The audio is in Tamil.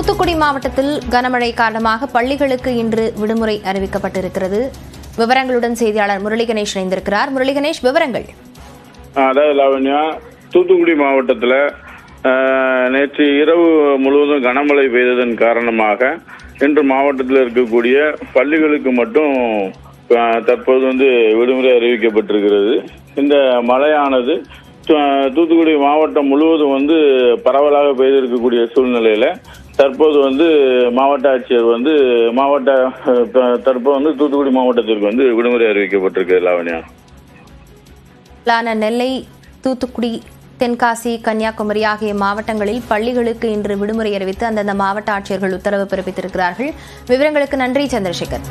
தூத்துக்குடி மாவட்டத்தில் கனமழை காரணமாக பள்ளிகளுக்கு இன்று விடுமுறை அறிவிக்கப்பட்டிருக்கிறது. விவரங்களுடன் செய்தியாளர் முரளி கணேஷ் இணைந்திருக்கிறார். முரளி கணேஷ் விவரங்கள். அதாவது லாவண்யா தூத்துக்குடி மாவட்டத்தில் நேற்று இரவு முழுவதும் கனமழை பெய்ததன் காரணமாக இன்று மாவட்டத்தில் இருக்கக்கூடிய பள்ளிகளுக்கு மட்டும் தற்போது வந்து விடுமுறை அறிவிக்கப்பட்டிருக்கிறது. இந்த மழையானது தூத்துக்குடி மாவட்டம் முழுவதும் வந்து பரவலாக பெய்திருக்கக்கூடிய சூழ்நிலையில தற்போது வந்து மாவட்ட ஆட்சியர் வந்து மாவட்ட தற்போது வந்து தூத்துக்குடி மாவட்டத்திற்கு வந்து விடுமுறை அறிவிக்கப்பட்டிருக்கு லாவண்யா. லான நெல்லை தூத்துக்குடி தென்காசி கன்னியாகுமரி ஆகிய மாவட்டங்களில் பள்ளிகளுக்கு இன்று விடுமுறை அறிவித்து அந்தந்த மாவட்ட ஆட்சியர்கள் உத்தரவு பிறப்பித்திருக்கிறார்கள். விவரங்களுக்கு நன்றி சந்திரசேகர்.